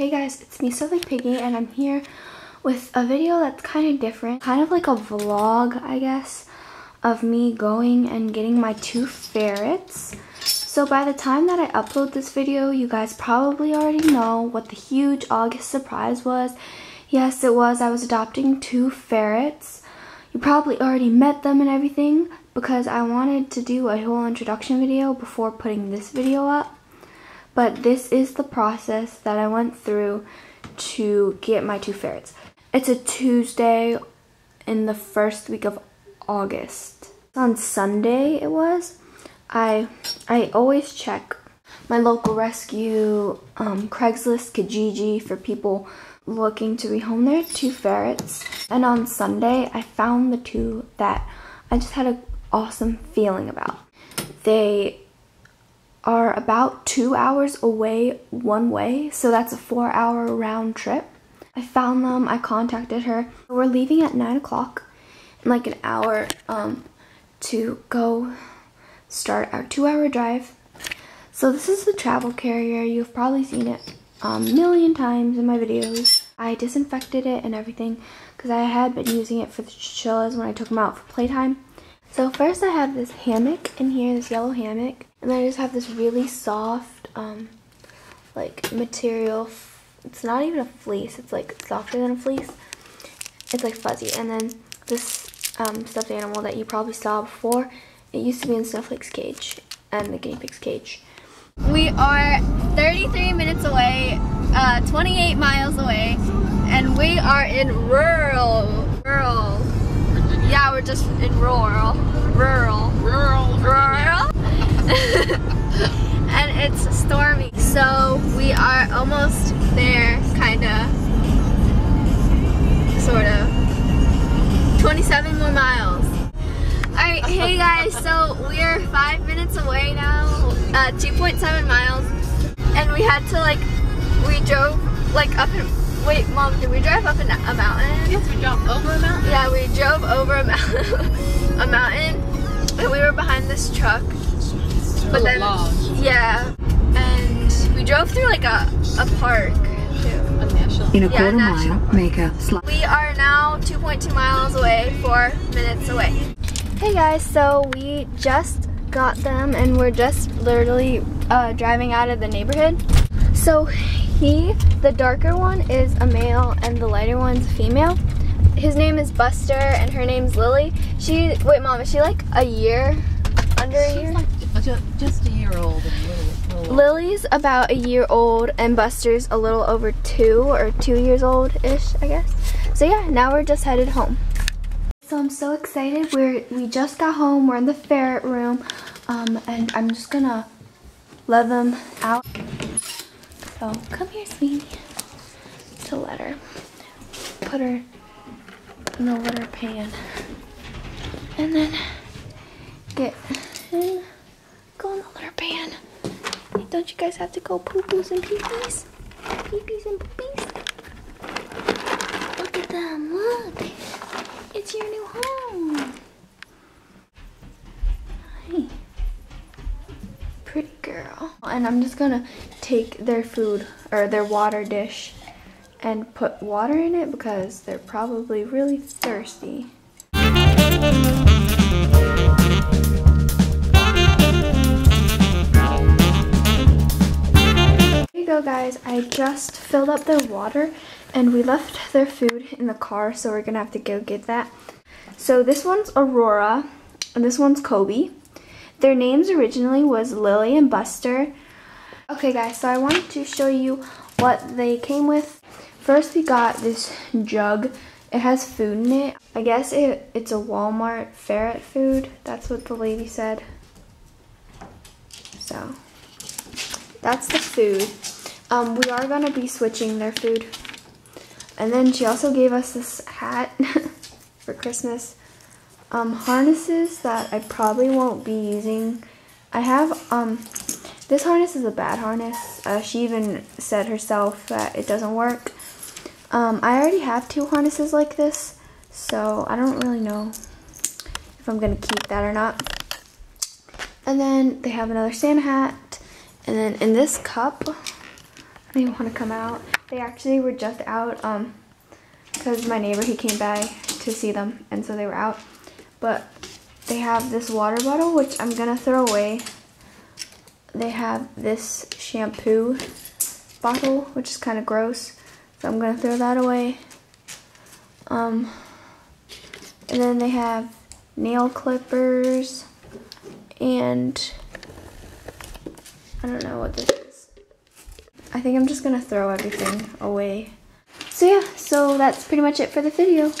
Hey guys, it's me, Silly Piggy, and I'm here with a video that's kind of different. Kind of like a vlog, I guess, of me going and getting my two ferrets. So by the time that I upload this video, you guys probably already know what the huge August surprise was. Yes, it was. I was adopting two ferrets. You probably already met them and everything because I wanted to do a whole introduction video before putting this video up. But this is the process that I went through to get my two ferrets. It's a Tuesday in the first week of August. On Sunday it was. I I always check my local rescue, um, Craigslist, Kijiji for people looking to rehome their two ferrets. And on Sunday, I found the two that I just had an awesome feeling about. They are about two hours away one way, so that's a four hour round trip. I found them, I contacted her. We're leaving at nine o'clock in like an hour um, to go start our two hour drive. So this is the travel carrier. You've probably seen it a million times in my videos. I disinfected it and everything because I had been using it for the chinchillas when I took them out for playtime. So first I have this hammock in here, this yellow hammock. And then I just have this really soft, um, like, material. It's not even a fleece. It's, like, softer than a fleece. It's, like, fuzzy. And then this um, stuffed animal that you probably saw before, it used to be in Snowflake's cage and the guinea pig's cage. We are 33 minutes away, uh, 28 miles away, and we are in rural, rural. Yeah, we're just in rural, rural, rural, rural. and it's stormy. So we are almost there, kinda, sort of. 27 more miles. Alright, hey guys, so we're five minutes away now, uh, 2.7 miles, and we had to like, we drove like up and, wait mom, did we drive up a, a mountain? Yes, we drove over a mountain. Yeah, we drove over a, a mountain, and we were behind this truck, but then, yeah, and we drove through like a, a park too. In a Yeah, quarter national mile, make a slide. We are now 2.2 miles away, four minutes away. Hey guys, so we just got them and we're just literally uh, driving out of the neighborhood. So he, the darker one is a male and the lighter one's a female. His name is Buster and her name's Lily. She, wait mom, is she like a year, under a year? Just, just a year old and a little, little Lily's about a year old and Buster's a little over two or two years old-ish, I guess. So yeah, now we're just headed home. So I'm so excited. We're we just got home. We're in the ferret room, um, and I'm just gonna let them out. So come here, sweetie. To let her put her in the litter pan, and then get in, go in the litter pan. Don't you guys have to go poo poos and pee pees? Pee pees and poopies. Look at them. Look. It's your new home. Hi. Pretty girl. And I'm just gonna take their food or their water dish and put water in it because they're probably really thirsty. Guys, I just filled up their water and we left their food in the car so we're gonna have to go get that. So this one's Aurora and this one's Kobe. Their names originally was Lily and Buster. Okay guys, so I wanted to show you what they came with. First we got this jug. It has food in it. I guess it, it's a Walmart ferret food. That's what the lady said. So that's the food. Um, we are gonna be switching their food. And then she also gave us this hat for Christmas. Um, harnesses that I probably won't be using. I have, um, this harness is a bad harness. Uh, she even said herself that it doesn't work. Um, I already have two harnesses like this, so I don't really know if I'm gonna keep that or not. And then they have another Santa hat. And then in this cup, I want to come out. They actually were just out um because my neighbor he came by to see them and so they were out. But they have this water bottle which I'm gonna throw away. They have this shampoo bottle which is kind of gross. So I'm gonna throw that away. Um, and then they have nail clippers and I don't know what this is. I think I'm just gonna throw everything away. So yeah, so that's pretty much it for the video.